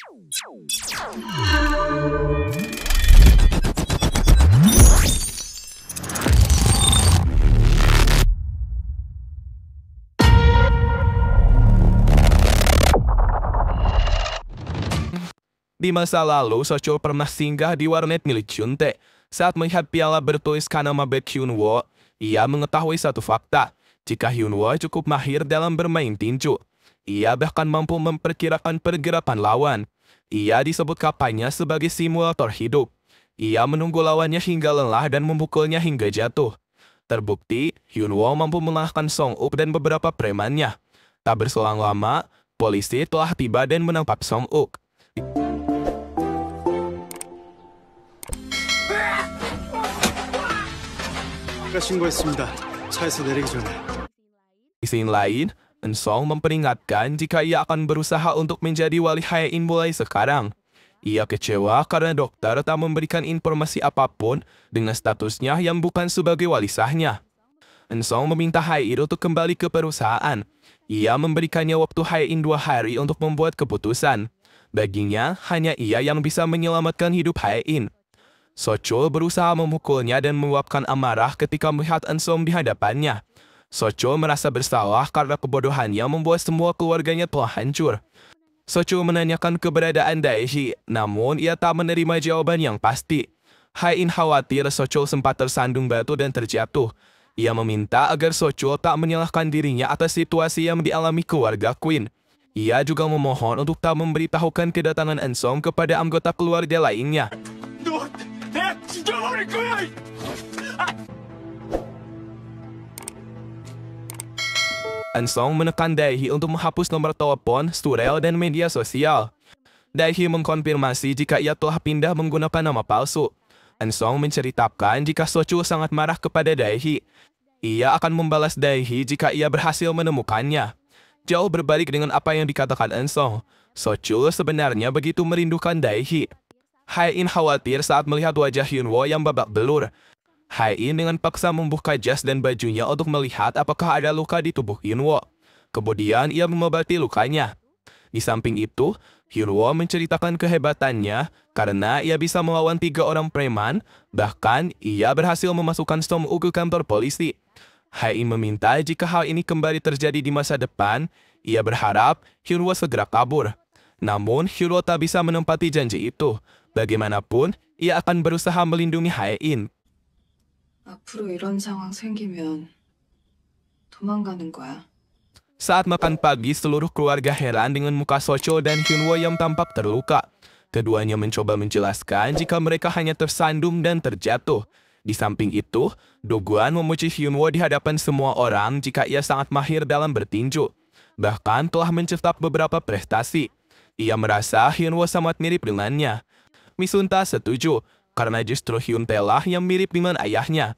Di masa lalu, Socho pernah singgah di warnet milik Chunte. Saat melihat piala bertuliskan nama Baek Hyunwoo, ia mengetahui satu fakta. Jika Hyunwoo cukup mahir dalam bermain tinju, ia bahkan mampu memperkirakan pergerakan lawan. Ia disebut kapainya sebagai simulator hidup. Ia menunggu lawannya hingga lelah dan memukulnya hingga jatuh. Terbukti, Yunwo mampu melahkan Song Up dan beberapa premannya. Tak berselang lama, polisi telah tiba dan menangkap Song Up. Di sini lain, Ensong memperingatkan jika ia akan berusaha untuk menjadi wali Haein mulai sekarang. Ia kecewa karena dokter tak memberikan informasi apa pun dengan statusnya yang bukan sebagai wali sahnya. Ensong meminta Haein untuk kembali ke perusahaan. Ia memberikannya waktu Haein dua hari untuk membuat keputusan. Baginya, hanya ia yang bisa menyelamatkan hidup Haein. Sochul berusaha memukulnya dan meluapkan amarah ketika melihat Ensong di hadapannya. Sochul merasa bersalah karena kebodohannya membuat semua keluarganya telah hancur. Sochul menanyakan keberadaan Daeshi, namun ia tak menerima jawaban yang pasti. Hain khawatir Sochul sempat tersandung batu dan terjatuh. Ia meminta agar Sochul tak menyalahkan dirinya atas situasi yang dialami keluarga Queen. Ia juga memohon untuk tak memberitahukan kedatangan Ensong kepada anggota keluarga lainnya. Ansong menekan Daihi untuk menghapus nomor telepon, surel, dan media sosial. Daihi mengkonfirmasi jika ia telah pindah menggunakan nama palsu. Ansong menceritakan jika Sochu sangat marah kepada Daihi. Ia akan membalas Daihi jika ia berhasil menemukannya. Jauh berbalik dengan apa yang dikatakan Ansong, Sochu sebenarnya begitu merindukan Daihi. Hai-in khawatir saat melihat wajah Hyunwoo yang babak belur. Hai-in dengan paksa membuka jas dan bajunya untuk melihat apakah ada luka di tubuh Hyunwoo. Kemudian ia mengobati lukanya. Di samping itu, Hyunwoo menceritakan kehebatannya karena ia bisa melawan tiga orang preman, bahkan ia berhasil memasukkan Song Uk ke kantor polisi. Hai-in meminta jika hal ini kembali terjadi di masa depan, ia berharap Hyunwoo segera kabur. Namun, Hyunwoo tak bisa menempati janji itu. Bagaimanapun, ia akan berusaha melindungi Hae-in. 앞으로 이런 상황 생기면 도망가는 거야. Saat makan pagi, seluruh keluarga heran dengan muka Socho dan Hyunwoo yang tampak terluka. Keduanya mencoba menjelaskan jika mereka hanya tersandung dan terjatuh. Di samping itu, Doguan memuji Hyunwoo di hadapan semua orang jika ia sangat mahir dalam bertinju. Bahkan telah mencetak beberapa prestasi. Ia merasa Hyunwoo sangat mirip dengannya. Misunta setuju, karena justru Hyun Tae lah yang mirip dengan ayahnya.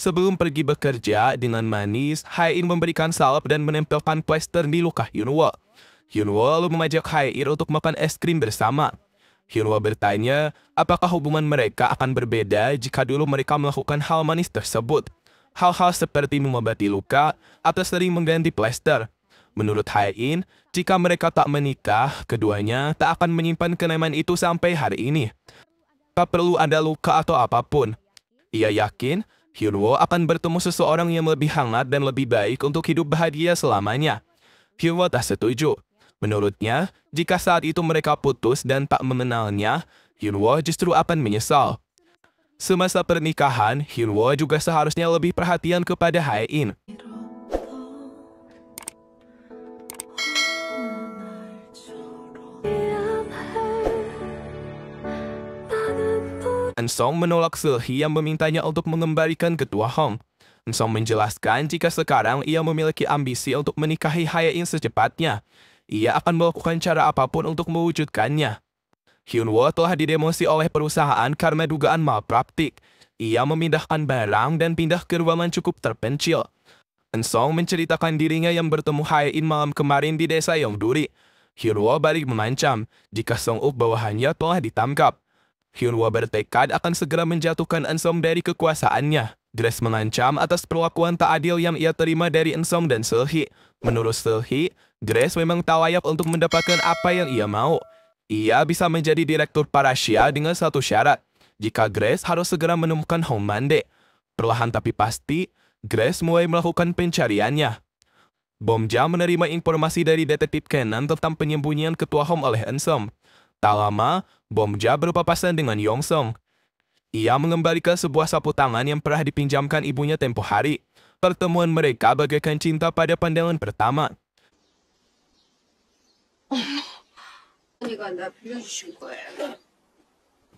Sebelum pergi bekerja dengan manis, Hai In memberikan salep dan menempelkan plester di luka Hyunwoo. Hyunwoo lalu memajak Hai In untuk makan es krim bersama. Hyunwoo bertanya, apakah hubungan mereka akan berbeda jika dulu mereka melakukan hal manis tersebut? Hal-hal seperti mengobati luka atau sering mengganti plester Menurut Hae-in, jika mereka tak menikah, keduanya tak akan menyimpan kenangan itu sampai hari ini. Tak perlu ada luka atau apa pun. Ia yakin Hyunwoo akan bertemu seseorang yang lebih hangat dan lebih baik untuk hidup bahagia selamanya. Hyunwoo tak setuju. Menurutnya, jika saat itu mereka putus dan tak mengenalnya, Hyunwoo justru akan menyesal. Semasa pernikahan, Hyunwoo juga seharusnya lebih perhatian kepada Hae-in. Ansong menolak Sehi yang memintanya untuk mengembalikan ketua Hong. Ansong menjelaskan jika sekarang ia memiliki ambisi untuk menikahi Hae-in secepatnya. Ia akan melakukan cara apa pun untuk mewujudkannya. Hyunwoo telah didemosi oleh perusahaan karena dugaan malpraktik. Ia memindahkan barang dan pindah ke ruangan cukup terpencil. Ansong menceritakan dirinya yang bertemu Hae-in malam kemarin di desa Yongduri. Hyunwoo balik mengancam jika Song Uk bawahannya telah ditangkap. Hyunwoo bertekad akan segera menjatuhkan Ensong dari kekuasaannya. Grace mengancam atas perlakuan tak adil yang ia terima dari Ensong dan Sehi. Menurut Sehi, Grace memang tak layak untuk mendapatkan apa yang ia mau. Ia bisa menjadi direktur Parasia dengan satu syarat. Jika Grace harus segera menemukan Hong Mande. Perlahan tapi pasti, Grace mulai melakukan pencariannya. Bomja menerima informasi dari detektif Kenan tentang penyembunyian ketua Home oleh Ensom. Tak lama, bom Bomja berpapasan dengan Yongsong. Ia mengembalikan sebuah sapu tangan yang pernah dipinjamkan ibunya tempo hari. Pertemuan mereka bagaikan cinta pada pandangan pertama.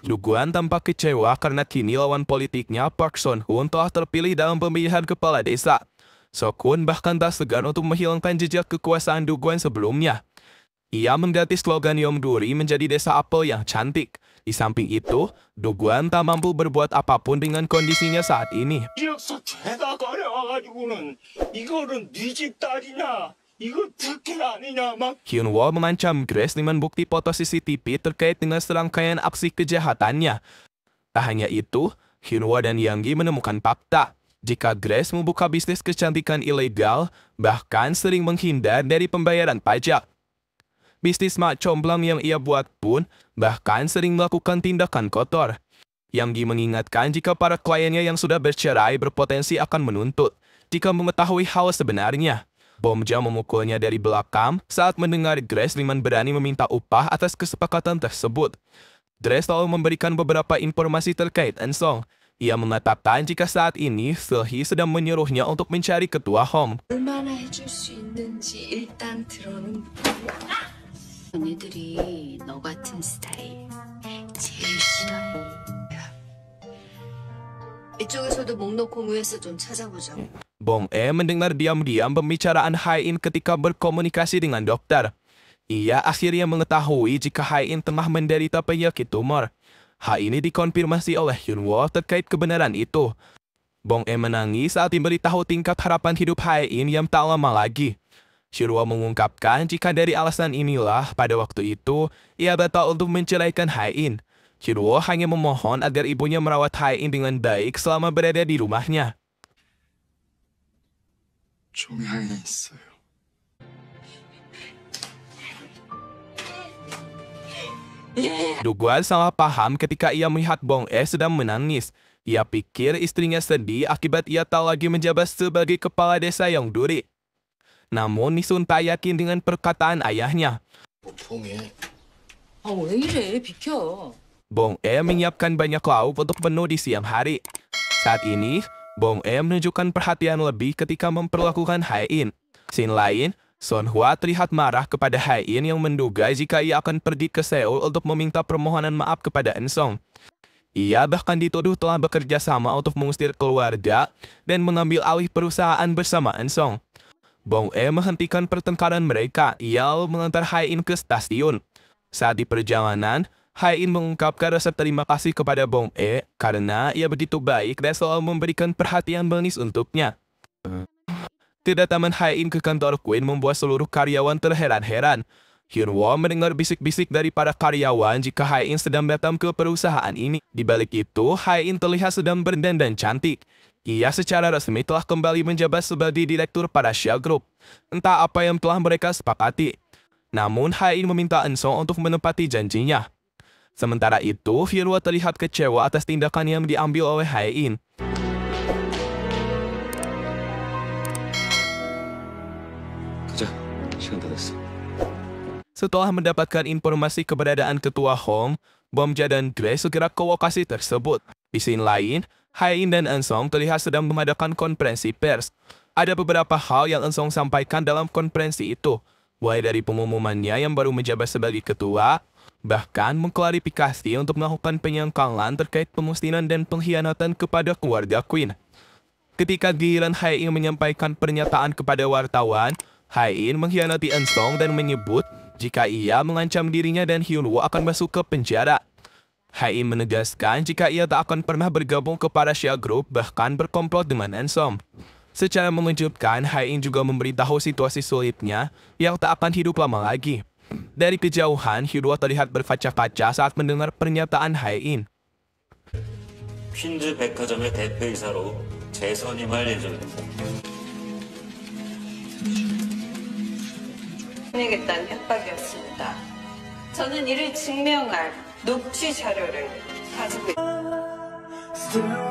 Duguan tampak kecewa karena kini lawan politiknya Park Son Hoon telah terpilih dalam pemilihan kepala desa. Sokun bahkan tak segan untuk menghilangkan jejak kekuasaan Duguan sebelumnya. Ia mengganti slogan Yongduri menjadi desa apel yang cantik. Di samping itu, Duguan tak mampu berbuat apa pun dengan kondisinya saat ini. Hyunwoo mengancam Grace dengan bukti foto CCTV terkait dengan serangkaian aksi kejahatannya. Tak hanya itu, Hyunwoo dan Yanggi menemukan fakta jika Grace membuka bisnis kecantikan ilegal, bahkan sering menghindar dari pembayaran pajak. Bisnis mak comblang yang ia buat pun bahkan sering melakukan tindakan kotor. Yanggi mengingatkan jika para kliennya yang sudah bercerai berpotensi akan menuntut jika mengetahui hal sebenarnya. Bomja memukulnya dari belakang saat mendengar Grace Liman berani meminta upah atas kesepakatan tersebut. Grace selalu memberikan beberapa informasi terkait Ensong. Ia mengatakan jika saat ini Sehi sedang menyuruhnya untuk mencari ketua Home. 얼마나 해줄 수 있는지 일단 들어는 언니들이 너 같은 스타일 제일 싫어해. 이쪽에서도 목록 공유해서 좀 찾아보자. Bong E mendengar diam-diam pembicaraan Hai-in ketika berkomunikasi dengan dokter. Ia akhirnya mengetahui jika Hai-in tengah menderita penyakit tumor. Hal ini dikonfirmasi oleh Hyunwoo terkait kebenaran itu. Bong E menangis saat diberitahu tingkat harapan hidup Hai-in yang tak lama lagi. Shiruo mengungkapkan jika dari alasan inilah pada waktu itu ia batal untuk menceraikan Hain. Shiruo hanya memohon agar ibunya merawat Hain dengan baik selama berada di rumahnya. Duguan salah paham ketika ia melihat Bong E sedang menangis. Ia pikir istrinya sedih akibat ia tak lagi menjabat sebagai kepala desa yang duri. Namun Nisun tak yakin dengan perkataan ayahnya. Bong E menyiapkan banyak lauk untuk menu di siang hari. Saat ini, Bong E menunjukkan perhatian lebih ketika memperlakukan Hai In. Sin lain, Son Hwa terlihat marah kepada Hai In yang menduga jika ia akan pergi ke Seoul untuk meminta permohonan maaf kepada En Song. Ia bahkan dituduh telah bekerja sama untuk mengusir keluarga dan mengambil alih perusahaan bersama En Song. Bong E menghentikan pertengkaran mereka. Ia mengantar Hai-in ke stasiun. Saat di perjalanan, Hai-in mengungkapkan rasa terima kasih kepada Bong E karena ia begitu baik dan selalu memberikan perhatian manis untuknya. Kedatangan Hai-in ke kantor Queen membuat seluruh karyawan terheran-heran. Hyunwoo mendengar bisik-bisik dari para karyawan jika Hai-in sedang datang ke perusahaan ini. Di balik itu, Hai-in terlihat sedang berdandan cantik. Ia secara resmi telah kembali menjabat sebagai direktur pada Shell Group. Entah apa yang telah mereka sepakati. Namun, Hain meminta Enso untuk menepati janjinya. Sementara itu, Firwa terlihat kecewa atas tindakan yang diambil oleh Hain. Setelah mendapatkan informasi keberadaan Ketua Hong, Bom dan Dre segera ke lokasi tersebut. Di sini lain, Hai-in dan Ensong terlihat sedang mengadakan konferensi pers. Ada beberapa hal yang Ensong sampaikan dalam konferensi itu, mulai dari pengumumannya yang baru menjabat sebagai ketua, bahkan mengklarifikasi untuk melakukan penyangkalan terkait pemustingan dan pengkhianatan kepada keluarga Queen. Ketika giliran Hai-in menyampaikan pernyataan kepada wartawan, Hai-in mengkhianati Ensong dan menyebut jika ia mengancam dirinya dan Hyunwoo akan masuk ke penjara. Hai-in menegaskan jika ia tak akan pernah bergabung ke Parasia Group bahkan berkomplot dengan Ensong. Secara mengejutkan, Hai-in juga memberitahu situasi sulitnya yang tak akan hidup lama lagi. Dari kejauhan, Hyunwoo terlihat berkaca-kaca saat mendengar pernyataan Hai-in. 퀸즈 백화점의 대표이사로 재선임할 예정입니다. 보내겠다는 협박이었습니다. 저는 이를 증명할 녹취 자료를 가지고 있습니다.